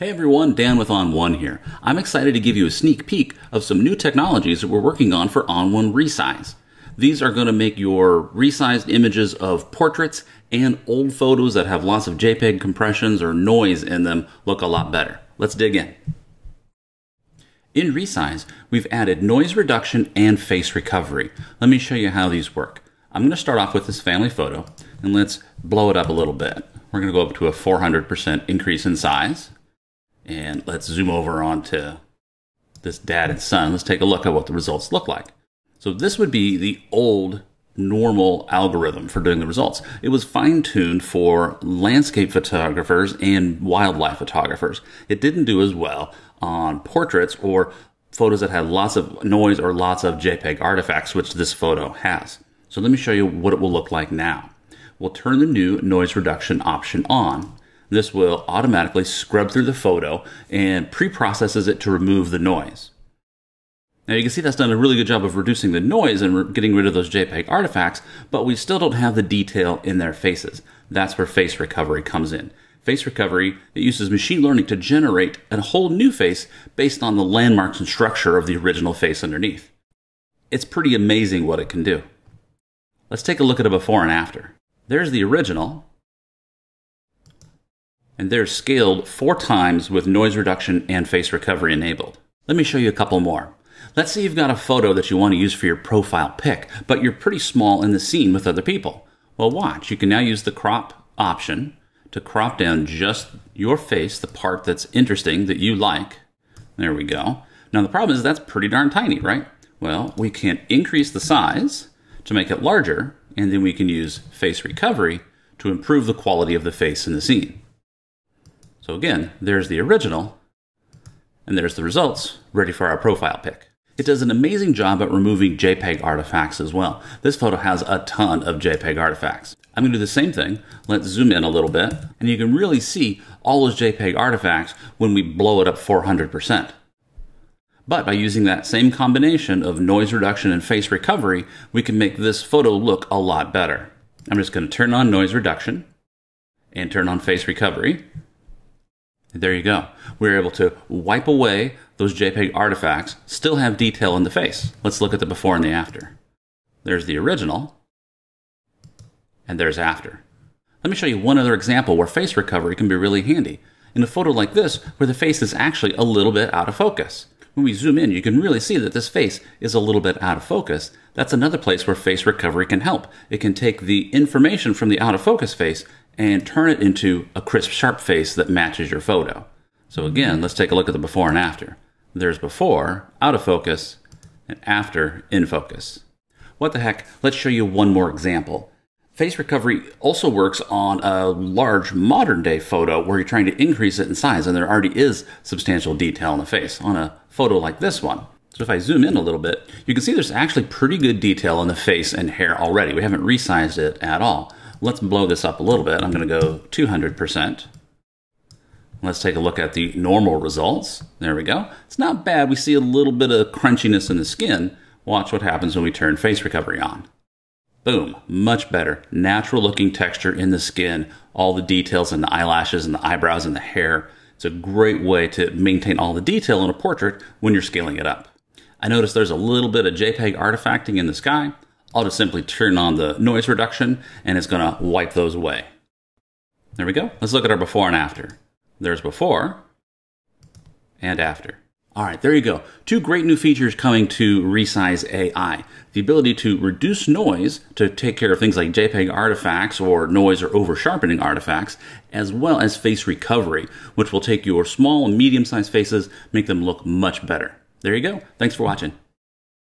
Hey everyone, Dan with ON1 here. I'm excited to give you a sneak peek of some new technologies that we're working on for ON1 Resize. These are going to make your resized images of portraits and old photos that have lots of JPEG compressions or noise in them look a lot better. Let's dig in. In Resize, we've added noise reduction and face recovery. Let me show you how these work. I'm going to start off with this family photo and let's blow it up a little bit. We're going to go up to a 400% increase in size. And let's zoom over onto this dad and son. Let's take a look at what the results look like. So this would be the old normal algorithm for doing the results. It was fine tuned for landscape photographers and wildlife photographers. It didn't do as well on portraits or photos that had lots of noise or lots of JPEG artifacts, which this photo has. So let me show you what it will look like now. We'll turn the new noise reduction option on. This will automatically scrub through the photo and pre-processes it to remove the noise. Now you can see that's done a really good job of reducing the noise and getting rid of those JPEG artifacts, but we still don't have the detail in their faces. That's where face recovery comes in. Face recovery, it uses machine learning to generate a whole new face based on the landmarks and structure of the original face underneath. It's pretty amazing what it can do. Let's take a look at a before and after. There's the original, and they're scaled four times with noise reduction and face recovery enabled. Let me show you a couple more. Let's say you've got a photo that you want to use for your profile pic, but you're pretty small in the scene with other people. Well, watch. You can now use the crop option to crop down just your face, the part that's interesting that you like. There we go. Now, the problem is that's pretty darn tiny, right? Well, we can increase the size to make it larger, and then we can use face recovery to improve the quality of the face in the scene. So again, there's the original, and there's the results ready for our profile pic. It does an amazing job at removing JPEG artifacts as well. This photo has a ton of JPEG artifacts. I'm going to do the same thing. Let's zoom in a little bit, and you can really see all those JPEG artifacts when we blow it up 400%. But by using that same combination of noise reduction and face recovery, we can make this photo look a lot better. I'm just going to turn on noise reduction and turn on face recovery. There you go. We are able to wipe away those JPEG artifacts, still have detail in the face. Let's look at the before and the after. There's the original, and there's after. Let me show you one other example where face recovery can be really handy. In a photo like this, where the face is actually a little bit out of focus. When we zoom in, you can really see that this face is a little bit out of focus. That's another place where face recovery can help. It can take the information from the out of focus face and turn it into a crisp, sharp face that matches your photo. So again, let's take a look at the before and after. There's before, out of focus, and after, in focus. What the heck, let's show you one more example. Face recovery also works on a large modern day photo where you're trying to increase it in size and there already is substantial detail in the face on a photo like this one. So if I zoom in a little bit, you can see there's actually pretty good detail in the face and hair already. We haven't resized it at all. Let's blow this up a little bit. I'm going to go 200%. Let's take a look at the normal results. There we go. It's not bad. We see a little bit of crunchiness in the skin. Watch what happens when we turn face recovery on. Boom, much better. Natural looking texture in the skin, all the details in the eyelashes and the eyebrows and the hair. It's a great way to maintain all the detail in a portrait when you're scaling it up. I notice there's a little bit of JPEG artifacting in the sky. I'll just simply turn on the noise reduction and it's going to wipe those away. There we go. Let's look at our before and after. There's before and after. All right, there you go. Two great new features coming to Resize AI. The ability to reduce noise to take care of things like JPEG artifacts or noise or over sharpening artifacts, as well as face recovery, which will take your small and medium sized faces, make them look much better. There you go. Thanks for watching.